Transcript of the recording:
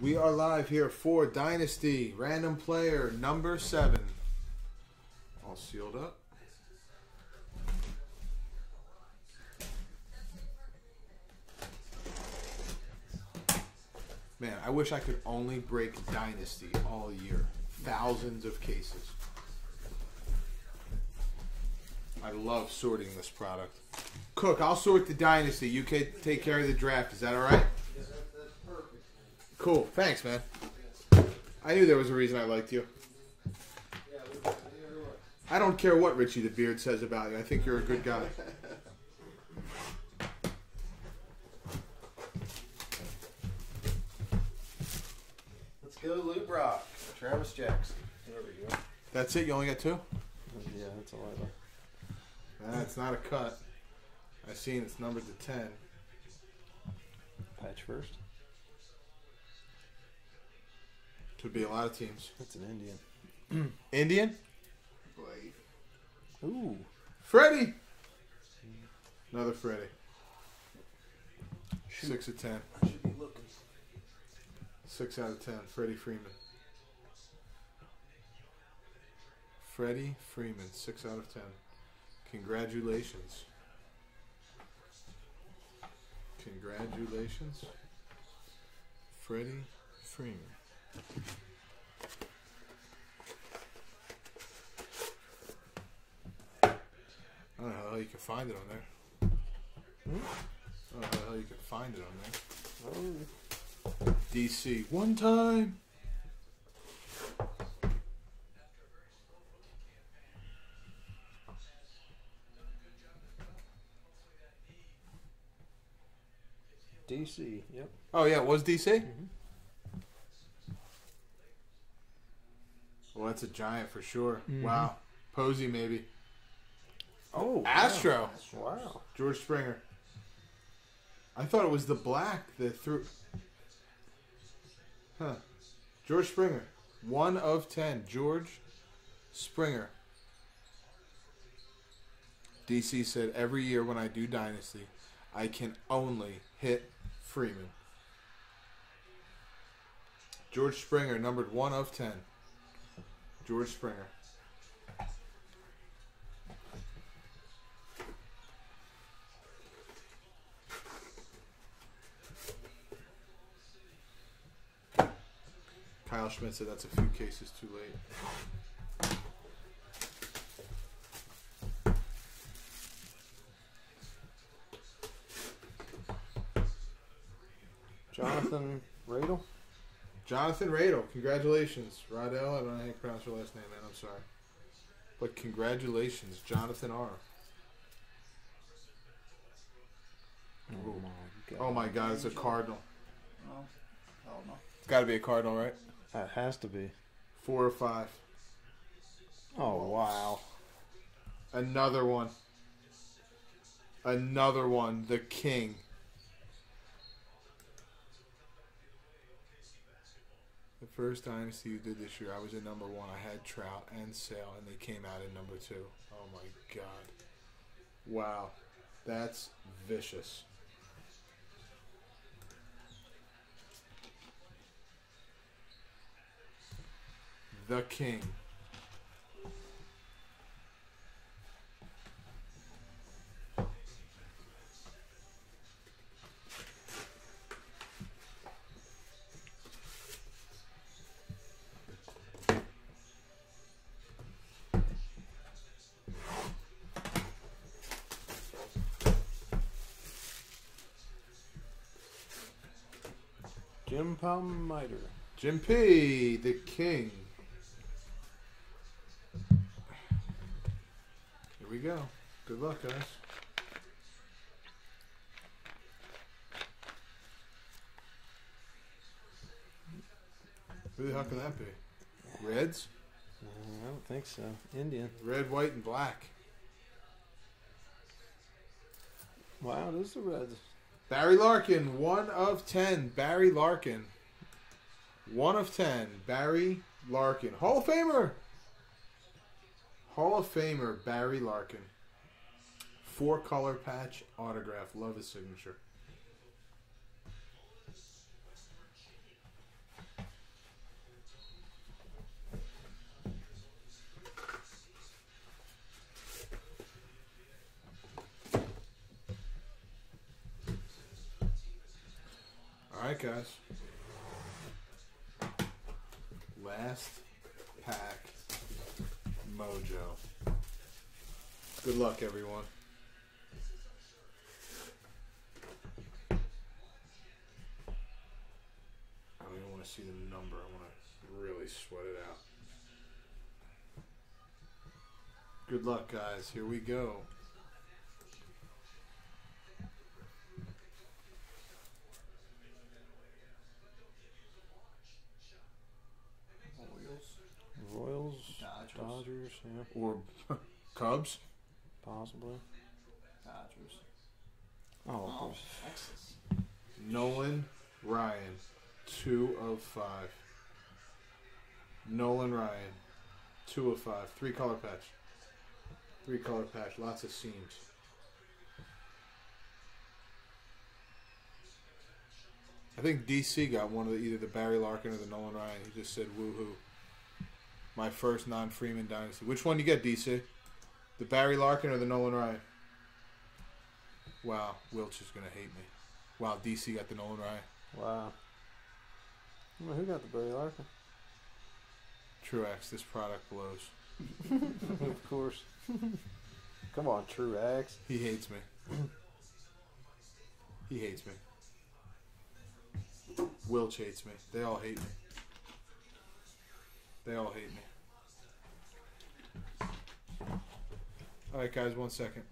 We are live here for Dynasty Random Player number seven. All sealed up. Man, I wish I could only break Dynasty all year. Thousands of cases. I love sorting this product. Cook, I'll sort the Dynasty. You can take care of the draft. Is that all right? Cool. Thanks, man. I knew there was a reason I liked you. I don't care what Richie the Beard says about you. I think you're a good guy. Let's go, Lou Brock. Travis Jackson. There we go. That's it. You only got two. Yeah, that's all I know. That's ah, not a cut. I seen it's numbered to ten. Patch first. Could be a lot of teams. That's an Indian. Indian. Ooh. Freddie. Another Freddie. Six of ten. I should be looking. Six out of ten. Freddie Freeman. Freddie Freeman. Six out of ten. Congratulations. Congratulations. Freddie Freeman. I don't know how you can find it on there. I don't know how you can find it on there. Oh. DC. One time. DC. Yep. Oh yeah, it was DC. Mm-hmm. Well, that's a giant for sure. Mm-hmm. Wow, Posey maybe. Oh. Astro. Wow. George Springer. I thought it was the black that threw. Huh. George Springer. One of ten. George Springer. DC said every year when I do Dynasty, I can only hit Freeman. George Springer, numbered one of ten. George Springer. Kyle Schmidt said that's a few cases too late. Jonathan Radel. Jonathan Radel, congratulations. Rodell, I don't know how you pronounce your last name, man. I'm sorry. But congratulations, Jonathan R. Oh my god. Oh my god, it's a Cardinal. Oh, hell no. It's got to be a Cardinal, right? That has to be. Four or five. Oh wow. Another one. Another one. The King. The first dynasty you did this year, I was at number one. I had Trout and Sale, and they came out in number two. Oh my god. Wow. That's vicious. The King. Jim Palmiter. Jim P, the king. Here we go. Good luck, guys. Who the hell can that be? Reds? I don't think so. Indian. Red, white, and black. Wow, this is the Reds. Barry Larkin, one of ten. Barry Larkin. One of ten. Barry Larkin. Hall of Famer. Hall of Famer Barry Larkin. Four color patch autograph. Love his signature. Right, guys. Last pack mojo. Good luck, everyone. I don't even want to see the number. I want to really sweat it out. Good luck, guys. Here we go. Dodgers. Dodgers, yeah, Or Cubs. possibly. Dodgers. Oh, of Oh, course. Texas. Nolan Ryan, two of five. Nolan Ryan, two of five. Three color patch. Three color patch. Lots of seams. I think DC got one of the, either the Barry Larkin or the Nolan Ryan. He just said woohoo. My first non Freeman dynasty. Which one you get, DC? The Barry Larkin or the Nolan Ryan? Wow, Wilch is gonna hate me. Wow, DC got the Nolan Ryan. Wow. Well, who got the Barry Larkin? Truex, this product blows. of course. Come on, Truex. He hates me. he hates me. Wilch hates me. They all hate me. They all hate me. Alright, guys, one second.